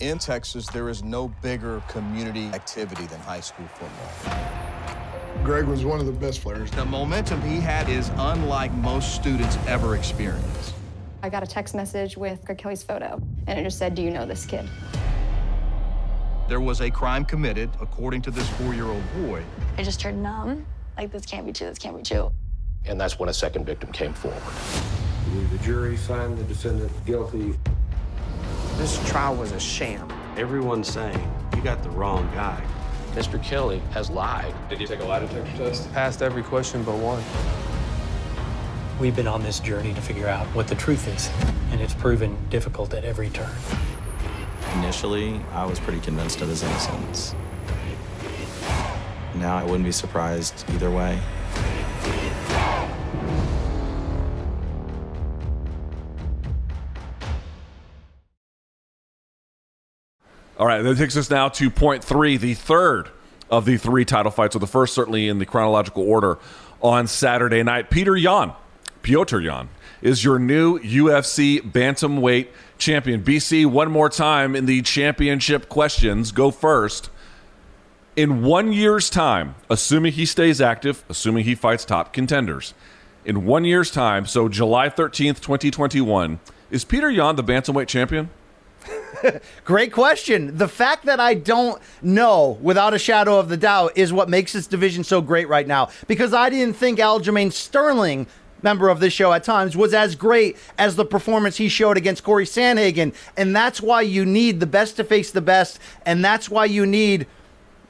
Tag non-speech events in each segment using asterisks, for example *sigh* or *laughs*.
In Texas, there is no bigger community activity than high school football. Greg was one of the best players. The momentum he had is unlike most students ever experience. I got a text message with Greg Kelly's photo, and it just said, Do you know this kid? There was a crime committed, according to this four year old boy. I just turned numb. Like, this can't be true, this can't be true. And that's when a second victim came forward. The jury signed the defendant guilty. This trial was a sham. Everyone's saying you got the wrong guy. Mr. Kelly has lied. Did you take a lie detector test? Passed every question but one. We've been on this journey to figure out what the truth is, and it's proven difficult at every turn. Initially, I was pretty convinced of his innocence. Now I wouldn't be surprised either way. All right, that takes us now to point three, the third of the three title fights, or the first certainly in the chronological order on Saturday night. Peter Yan, Piotr Yan, is your new UFC bantamweight champion. BC, one more time in the championship questions. Go first. In one year's time, assuming he stays active, assuming he fights top contenders, in one year's time, so July 13th, 2021, is Peter Yan the bantamweight champion? *laughs* Great question. The fact that I don't know without a shadow of the doubt is what makes this division so great right now. Because I didn't think Aljamain Sterling member of this show at times, was as great as the performance he showed against Corey Sandhagen. And that's why you need the best to face the best. And that's why you need.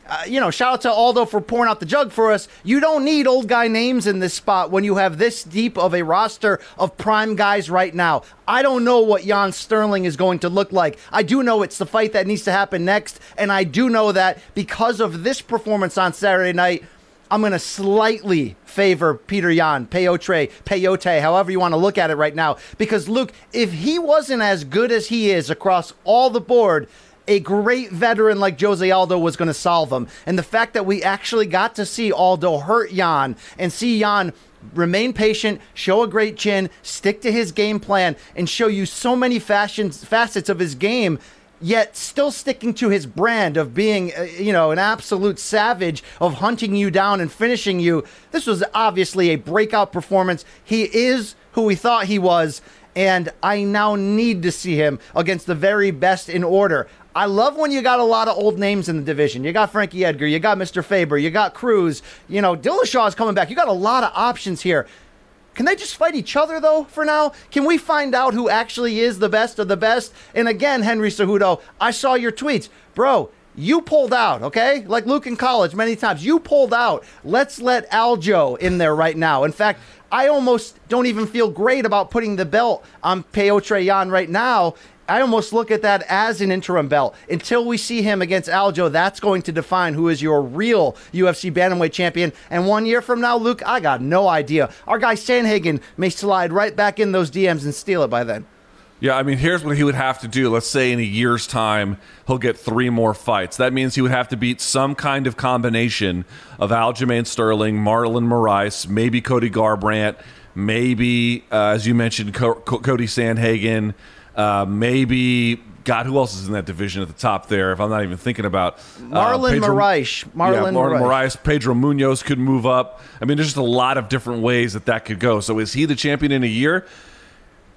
Uh, you know, shout out to Aldo for pouring out the jug for us. You don't need old guy names in this spot when you have this deep of a roster of prime guys right now. I don't know what Yan Sterling is going to look like. I do know it's the fight that needs to happen next, and I do know that because of this performance on Saturday night, I'm going to slightly favor Peter Yan, Peyotre, Peyote, however you want to look at it right now. Because, Luke, if he wasn't as good as he is across all the board, a great veteran like Jose Aldo was going to solve him. And the fact that we actually got to see Aldo hurt Yan and see Yan remain patient, show a great chin, stick to his game plan, and show you so many fashions, facets of his game yet still sticking to his brand of being, uh, you know, an absolute savage of hunting you down and finishing you. This was obviously a breakout performance. He is who we thought he was, and I now need to see him against the very best in order. I love when you got a lot of old names in the division. You got Frankie Edgar, you got Mr. Faber, you got Cruz, you know, Dillashaw is coming back. You got a lot of options here. Can they just fight each other though for now? Can we find out who actually is the best of the best? And again, Henry Cejudo, I saw your tweets. Bro, you pulled out, okay? Like Luke in college many times. You pulled out. Let's let Aljo in there right now. In fact, I almost don't even feel great about putting the belt on Petr Yan right now I almost look at that as an interim belt. Until we see him against Aljo, that's going to define who is your real UFC Bantamweight champion. And one year from now, Luke, I got no idea. Our guy Sandhagen may slide right back in those DMs and steal it by then. Yeah, I mean, here's what he would have to do. Let's say in a year's time, he'll get three more fights. That means he would have to beat some kind of combination of Aljamain Sterling, Marlon Moraes, maybe Cody Garbrandt, maybe, uh, as you mentioned, Co- Co- Cody Sandhagen. Uh, maybe God, who else is in that division at the top there? If I'm not even thinking about uh, Marlon Pedro, Moraes, Marlon, yeah, Marlon Moraes, Pedro Munhoz could move up. I mean, there's just a lot of different ways that that could go. So, is he the champion in a year?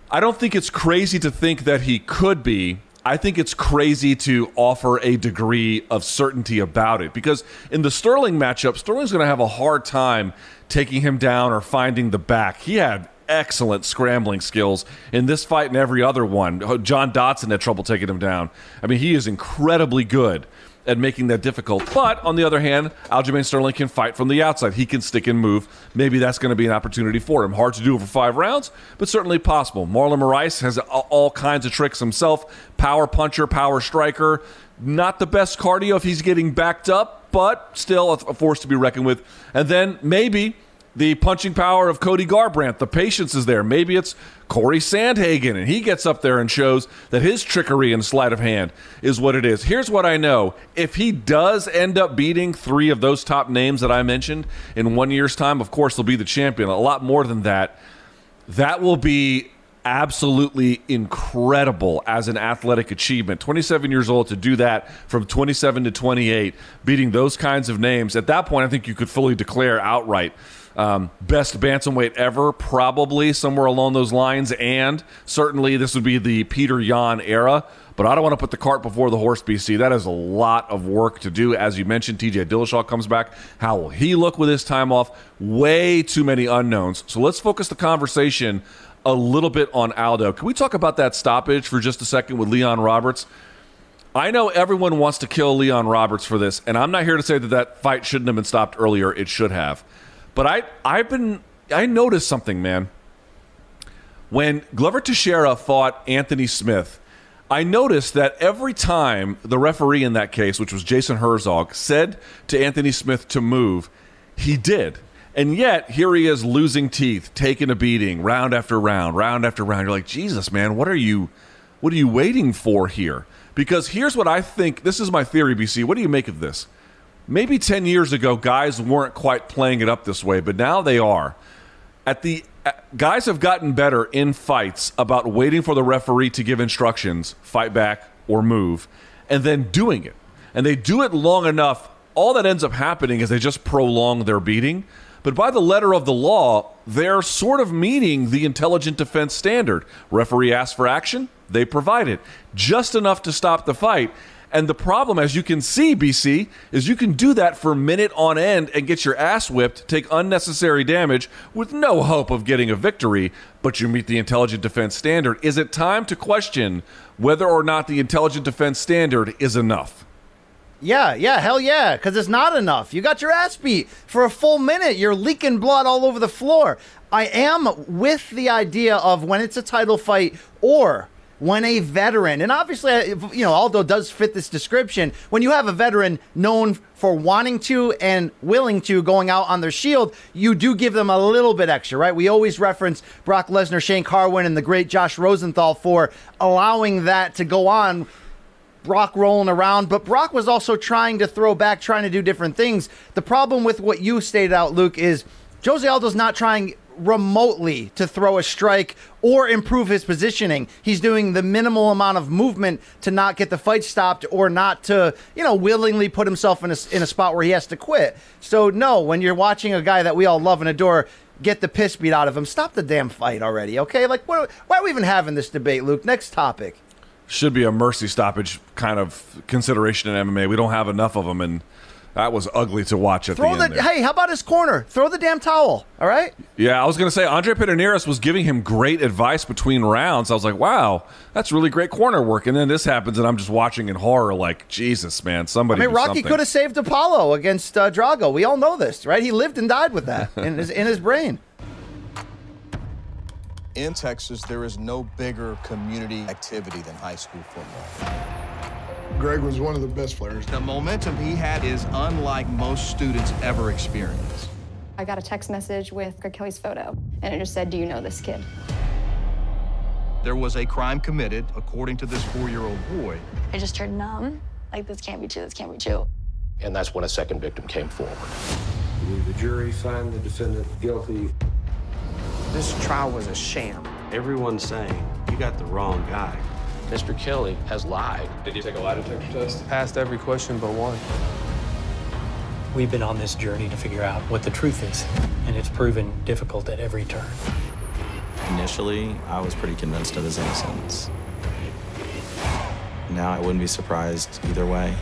I don't think it's crazy to think that he could be. I think it's crazy to offer a degree of certainty about it because in the Sterling matchup, Sterling's going to have a hard time taking him down or finding the back. He had excellent scrambling skills in this fight and every other one. John Dodson had trouble taking him down. I mean, he is incredibly good at making that difficult. But on the other hand, Aljamain Sterling can fight from the outside. He can stick and move. Maybe that's going to be an opportunity for him. Hard to do over five rounds, but certainly possible. Marlon Moraes has all kinds of tricks himself. Power puncher, power striker. Not the best cardio if he's getting backed up, but still a force to be reckoned with. And then maybe the punching power of Cody Garbrandt. The patience is there. Maybe it's Corey Sandhagen, and he gets up there and shows that his trickery and sleight of hand is what it is. Here's what I know if he does end up beating three of those top names that I mentioned in one year's time, of course, he'll be the champion. A lot more than that. That will be absolutely incredible as an athletic achievement. 27 years old to do that from 27 to 28, beating those kinds of names. At that point, I think you could fully declare outright um, best bantamweight ever, probably somewhere along those lines. And certainly this would be the Peter Yan era. But I don't want to put the cart before the horse, BC. That is a lot of work to do. As you mentioned, TJ Dillashaw comes back. How will he look with his time off? Way too many unknowns. So let's focus the conversation a little bit on Aldo. Can we talk about that stoppage for just a second with Leon Roberts? I know everyone wants to kill Leon Roberts for this, and I'm not here to say that that fight shouldn't have been stopped earlier. It should have. But I, I've been, I noticed something, man. When Glover Teixeira fought Anthony Smith, I noticed that every time the referee in that case, which was Jason Herzog, said to Anthony Smith to move, he did. And yet, here he is losing teeth, taking a beating, round after round, round after round. You're like, Jesus, man, what are you what are you waiting for here? Because here's what I think, this is my theory, BC. What do you make of this? Maybe 10 years ago guys weren't quite playing it up this way, but now they are. At the uh, guys have gotten better in fights about waiting for the referee to give instructions, fight back or move, and then doing it. And they do it long enough, all that ends up happening is they just prolong their beating. But by the letter of the law, they're sort of meeting the intelligent defense standard. Referee asks for action, they provide it. Just enough to stop the fight. And the problem, as you can see, BC, is you can do that for a minute on end and get your ass whipped, take unnecessary damage with no hope of getting a victory, but you meet the intelligent defense standard. Is it time to question whether or not the intelligent defense standard is enough? Yeah, yeah, hell yeah, because it's not enough. You got your ass beat for a full minute. You're leaking blood all over the floor. I am with the idea of when it's a title fight or when a veteran, and obviously, you know, Aldo does fit this description, when you have a veteran known for wanting to and willing to going out on their shield, you do give them a little bit extra, right? We always reference Brock Lesnar, Shane Carwin, and the great Josh Rosenthal for allowing that to go on Brock rolling around, but Brock was also trying to throw back, trying to do different things. The problem with what you stated out, Luke, is Jose Aldo's not trying remotely to throw a strike or improve his positioning. He's doing the minimal amount of movement to not get the fight stopped or not to, you know, willingly put himself in a, in a spot where he has to quit. So, no, when you're watching a guy that we all love and adore get the piss beat out of him, stop the damn fight already, okay? Like, what, why are we even having this debate, Luke? Next topic should be a mercy stoppage kind of consideration in MMA. We don't have enough of them, and that was ugly to watch at Throw the, the Hey, how about his corner? Throw the damn towel. All right. Yeah, I was going to say Andre Pederneiras was giving him great advice between rounds. I was like, wow, that's really great corner work. And then this happens, and I'm just watching in horror, like Jesus, man, somebody. I mean, Rocky could have saved Apollo against uh, Drago. We all know this, right? He lived and died with that *laughs* in his in his brain in Texas, there is no bigger community activity than high school football. Greg was one of the best players. The momentum he had is unlike most students ever experience. I got a text message with Greg Kelly's photo, and it just said, Do you know this kid? There was a crime committed, according to this four year old boy. I just turned numb. Like, this can't be true, this can't be true. And that's when a second victim came forward. The jury found the defendant guilty this trial was a sham. Everyone's saying you got the wrong guy. Mr. Kelly has lied. Did you take a lie detector test? Passed every question but one. We've been on this journey to figure out what the truth is, and it's proven difficult at every turn. Initially, I was pretty convinced of his innocence. Now I wouldn't be surprised either way.